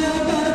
knew